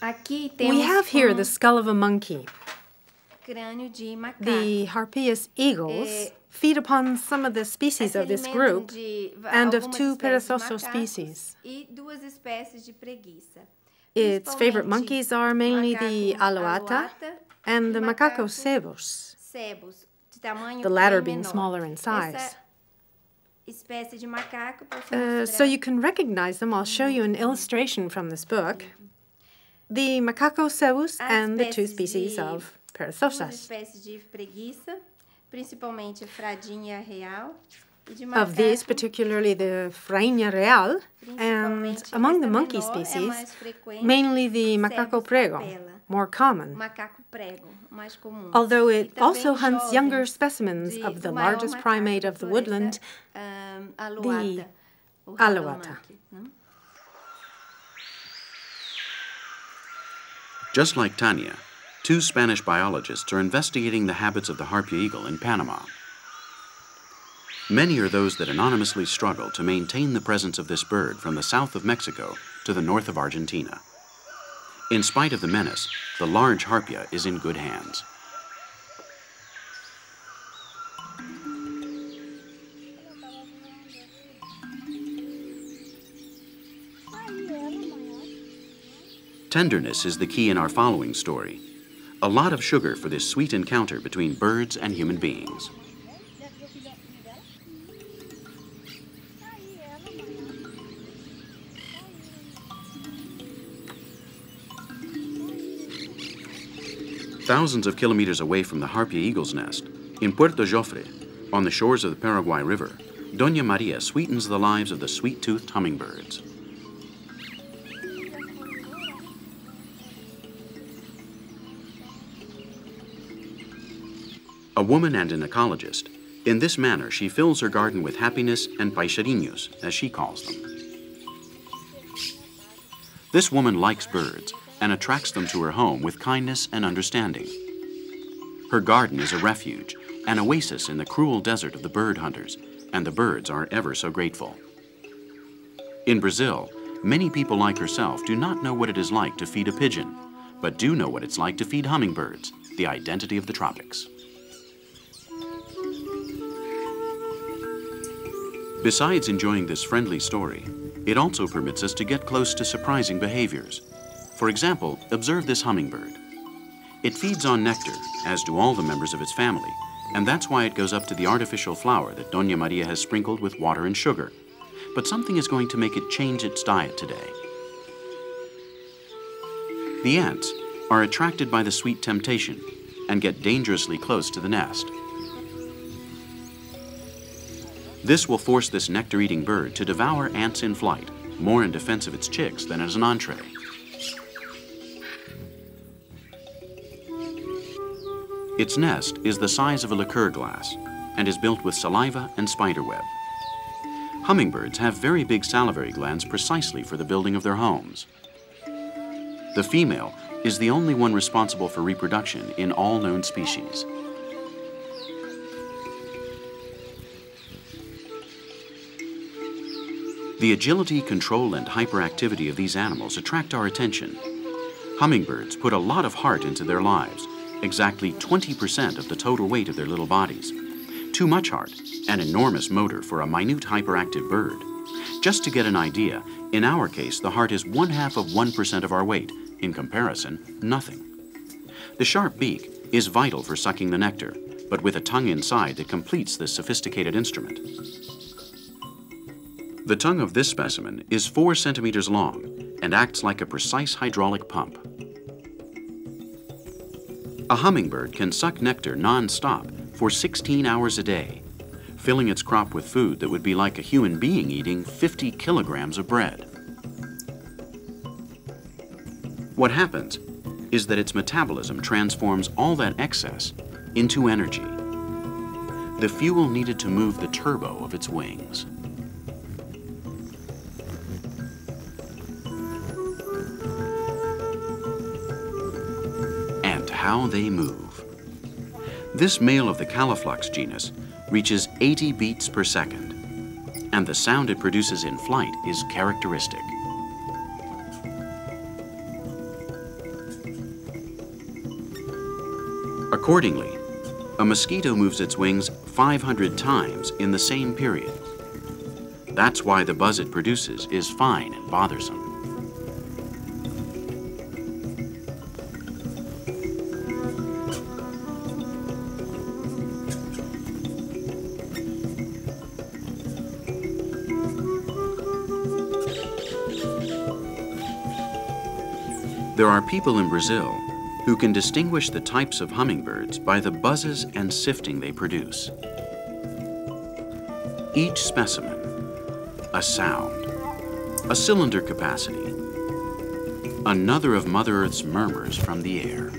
Aqui temos We have here the skull of a monkey. de. The Harpias eagles Eh, feed upon some of the species of this group and of two perezoso species. E duas de. Its favorite monkeys are mainly the Alouatta and the macaco macaco cebos, cebos, de the latter being smaller in size. Essa espécie de macaco posso Uh, so you can recognize them. I'll show you an illustration from this book. The macaco cebus and the two species of duas perezosas. espécies de principalmente fradinha real de Of these, particularly the Fraina real, and among the monkey species, mainly the macaco prego, more common. macaco prego, mais comum. Although it also hunts younger specimens of the largest primate of the woodland, um, Alouatta, Just like Tanya, two Spanish biologists are investigating the habits of the harpy eagle in Panama. Many are those that anonymously struggle to maintain the presence of this bird from the south of Mexico to the north of Argentina. In spite of the menace, the large harpia is in good hands. Tenderness is the key in our following story. A lot of sugar for this sweet encounter between birds and human beings. Thousands of kilometers away from the Harpy Eagle's nest, in Puerto Jofre, on the shores of the Paraguay River, Doña Maria sweetens the lives of the sweet-toothed hummingbirds. Woman and an ecologist, in this manner she fills her garden with happiness and paixarinos, as she calls them. This woman likes birds and attracts them to her home with kindness and understanding. Her garden is a refuge, an oasis in the cruel desert of the bird hunters, and the birds are ever so grateful. In Brazil, many people like herself do not know what it is like to feed a pigeon, but do know what it's like to feed hummingbirds, the identity of the tropics. Besides enjoying this friendly story, it also permits us to get close to surprising behaviors. For example, observe this hummingbird. It feeds on nectar, as do all the members of its family, and that's why it goes up to the artificial flower that Doña Maria has sprinkled with water and sugar. But something is going to make it change its diet today. The ants are attracted by the sweet temptation and get dangerously close to the nest. This will force this nectar-eating bird to devour ants in flight, more in defense of its chicks than as an entree. Its nest is the size of a liqueur glass and is built with saliva and spiderweb. Hummingbirds have very big salivary glands precisely for the building of their homes. The female is the only one responsible for reproduction in all known species. The agility, control, and hyperactivity of these animals attract our attention. Hummingbirds put a lot of heart into their lives, exactly 20% of the total weight of their little bodies. Too much heart, an enormous motor for a minute hyperactive bird. Just to get an idea, in our case, the heart is one half of 1% of our weight. In comparison, nothing. The sharp beak is vital for sucking the nectar, but with a tongue inside that completes this sophisticated instrument. The tongue of this specimen is four centimeters long and acts like a precise hydraulic pump. A hummingbird can suck nectar non-stop for 16 hours a day, filling its crop with food that would be like a human being eating 50 kilograms of bread. What happens is that its metabolism transforms all that excess into energy, the fuel needed to move the turbo of its wings. how they move. This male of the Calliphlox genus reaches 80 beats per second, and the sound it produces in flight is characteristic. Accordingly, a mosquito moves its wings 500 times in the same period. That's why the buzz it produces is fine and bothersome. There are people in Brazil who can distinguish the types of hummingbirds by the buzzes and sifting they produce. Each specimen, a sound, a cylinder capacity, another of Mother Earth's murmurs from the air.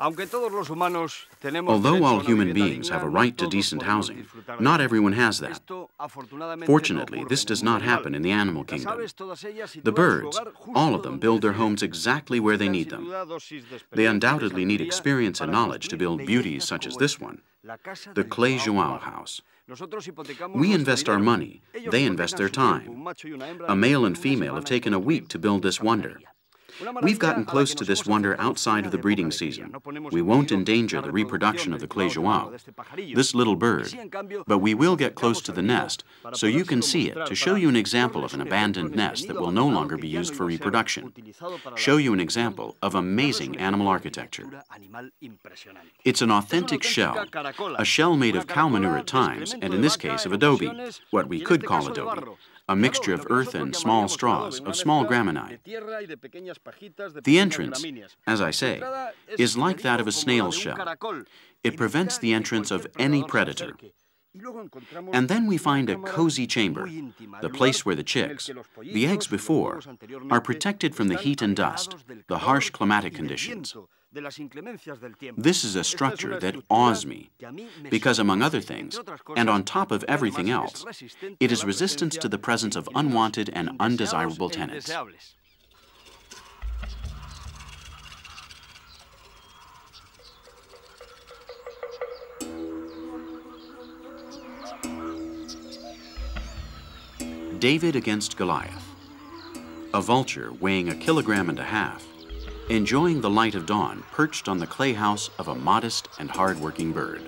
Although all human beings have a right to decent housing, not everyone has that. Fortunately, this does not happen in the animal kingdom. The birds, all of them, build their homes exactly where they need them. They undoubtedly need experience and knowledge to build beauties such as this one, the Clay Joao house. We invest our money, they invest their time. A male and female have taken a week to build this wonder. We've gotten close to this wonder outside of the breeding season. We won't endanger the reproduction of the clay joao, this little bird, but we will get close to the nest so you can see it to show you an example of an abandoned nest that will no longer be used for reproduction. Show you an example of amazing animal architecture. It's an authentic shell, a shell made of cow manure at times, and in this case of adobe, what we could call adobe a mixture of earth and small straws, of small gramineae. The entrance, as I say, is like that of a snail's shell. It prevents the entrance of any predator. And then we find a cozy chamber, the place where the chicks, the eggs before, are protected from the heat and dust, the harsh climatic conditions. This is a structure that awes me, because among other things, and on top of everything else, it is resistance to the presence of unwanted and undesirable tenants. David against Goliath. A vulture weighing a kilogram and a half enjoying the light of dawn perched on the clay house of a modest and hard-working bird.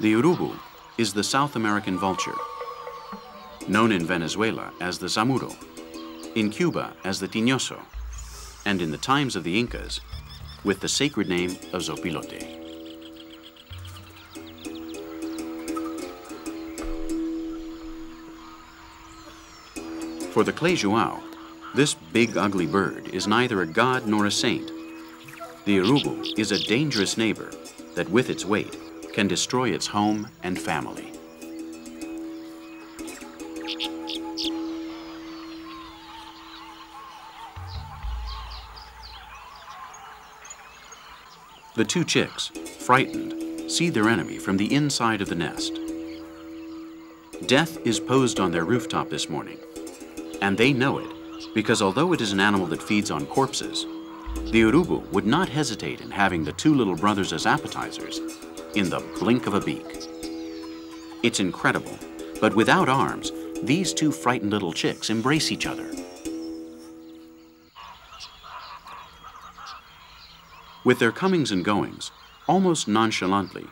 The urubu is the South American vulture, known in Venezuela as the zamuro, in Cuba as the tiñoso, and in the times of the Incas with the sacred name of zopilote. For the clay this big ugly bird is neither a god nor a saint. The urubu is a dangerous neighbor that with its weight can destroy its home and family. The two chicks, frightened, see their enemy from the inside of the nest. Death is posed on their rooftop this morning, and they know it, because although it is an animal that feeds on corpses, the urubu would not hesitate in having the two little brothers as appetizers in the blink of a beak. It's incredible, but without arms, these two frightened little chicks embrace each other. With their comings and goings, almost nonchalantly,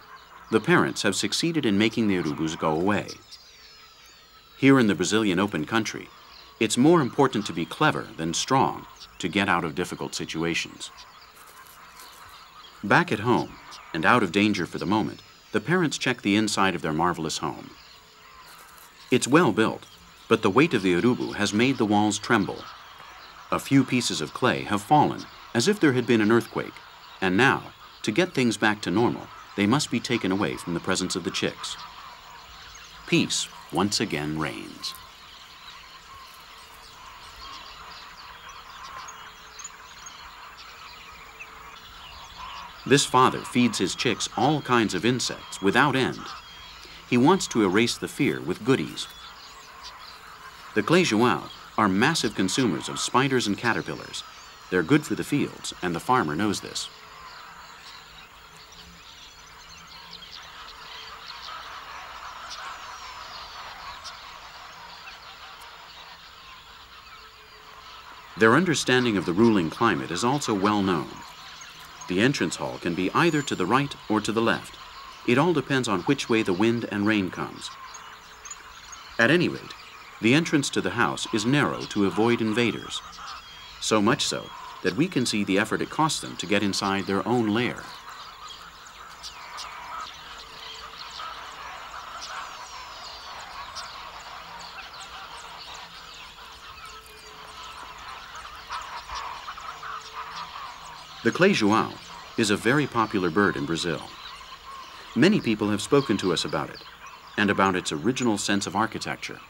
the parents have succeeded in making the urubus go away. Here in the Brazilian open country, it's more important to be clever than strong to get out of difficult situations. Back at home, and out of danger for the moment, the parents check the inside of their marvelous home. It's well built, but the weight of the urubu has made the walls tremble. A few pieces of clay have fallen, as if there had been an earthquake, and now, to get things back to normal, they must be taken away from the presence of the chicks. Peace once again reigns. This father feeds his chicks all kinds of insects without end. He wants to erase the fear with goodies. The Cléjouans are massive consumers of spiders and caterpillars. They're good for the fields, and the farmer knows this. Their understanding of the ruling climate is also well known. The entrance hall can be either to the right or to the left. It all depends on which way the wind and rain comes. At any rate, the entrance to the house is narrow to avoid invaders. So much so that we can see the effort it costs them to get inside their own lair. The Cléjouan is a very popular bird in Brazil. Many people have spoken to us about it and about its original sense of architecture.